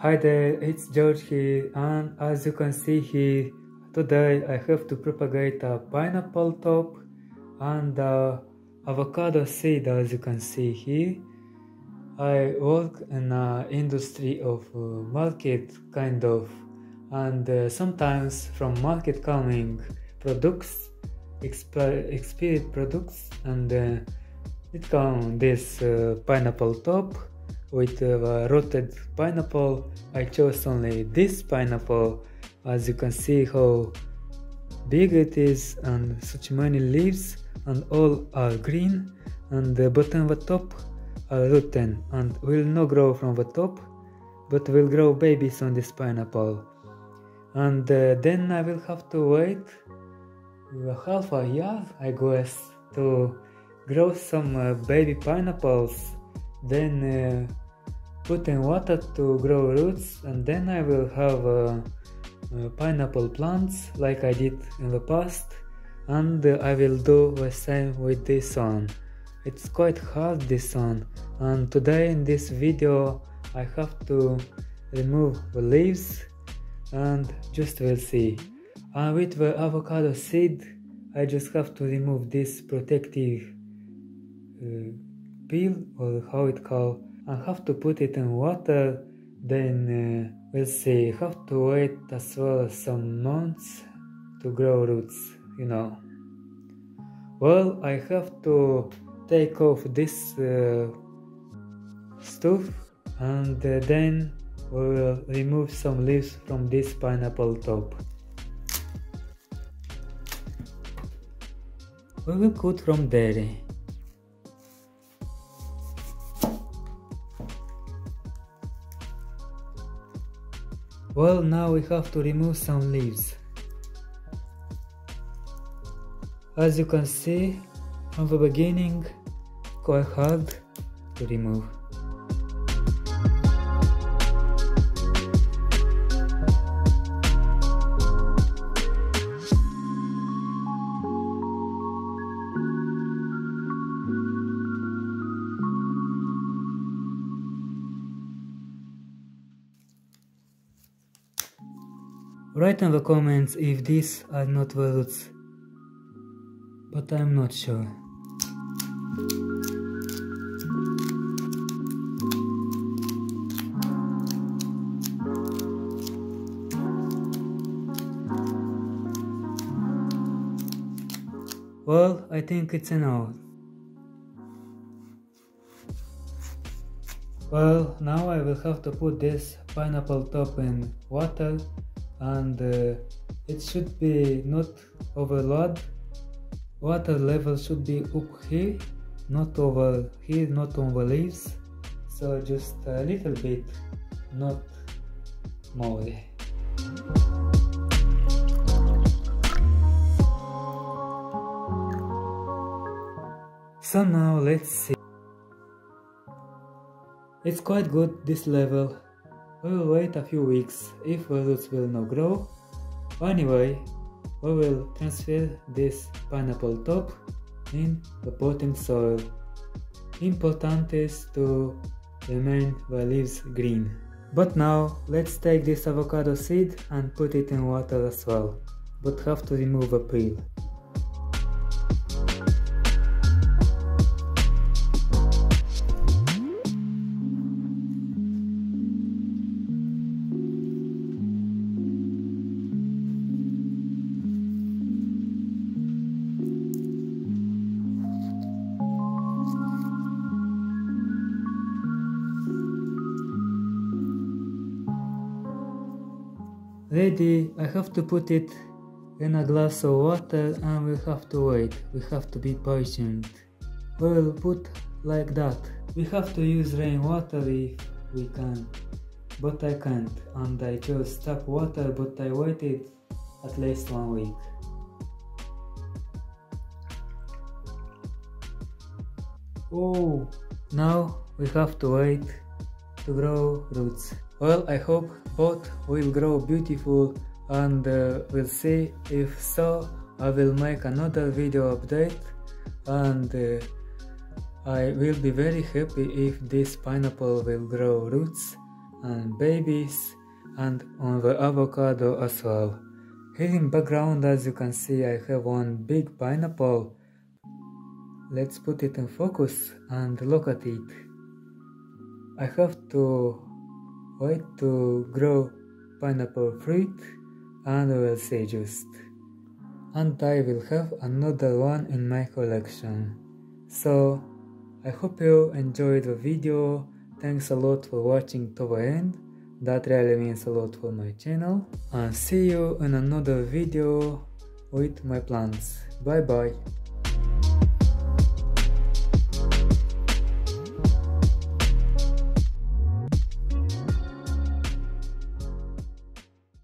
Hi there, it's George here and as you can see here, today I have to propagate a pineapple top and avocado seed as you can see here. I work in the industry of uh, market kind of and uh, sometimes from market coming products, expired products and uh, it come this pineapple top with a rotted pineapple. I chose only this pineapple. As you can see how big it is and such many leaves and all are green. And the bottom the top are rotten and will not grow from the top but will grow babies on this pineapple. And uh, then I will have to wait half a year I guess to grow some uh, baby pineapples. Then uh, put in water to grow roots and then I will have uh, uh, pineapple plants like I did in the past and I will do the same with this one. It's quite hard this one and today in this video I have to remove the leaves and just we'll see. And with the avocado seed I just have to remove this protective uh, peel or how it called I have to put it in water then uh, we'll see have to wait as well some months to grow roots you know. Well I have to take off this uh, stuff and uh, then we will remove some leaves from this pineapple top. We will cut from there Well, now we have to remove some leaves. As you can see, from the beginning, quite hard to remove. Write in the comments if these are not words, but I'm not sure. Well, I think it's enough. Well, now I will have to put this pineapple top in water and uh, it should be not overload. Water level should be up here not over here not on the leaves. So just a little bit not more. So now let's see. It's quite good this level we will wait a few weeks if roots will not grow. Anyway, we will transfer this pineapple top in the potting soil. Important is to remain the leaves green. But now let's take this avocado seed and put it in water as well, but have to remove the peel. Ready, I have to put it in a glass of water and we have to wait, we have to be patient. We will put like that. We have to use rainwater if we can, but I can't and I chose tap water but I waited at least one week. Oh, now we have to wait to grow roots. Well, I hope both will grow beautiful and uh, we'll see if so I will make another video update and uh, I will be very happy if this pineapple will grow roots and babies and on the avocado as well. Here in background as you can see I have one big pineapple. Let's put it in focus and look at it. I have to wait to grow pineapple fruit and will say just. And I will have another one in my collection. So I hope you enjoyed the video. Thanks a lot for watching to the end. That really means a lot for my channel. And see you in another video with my plants. Bye bye.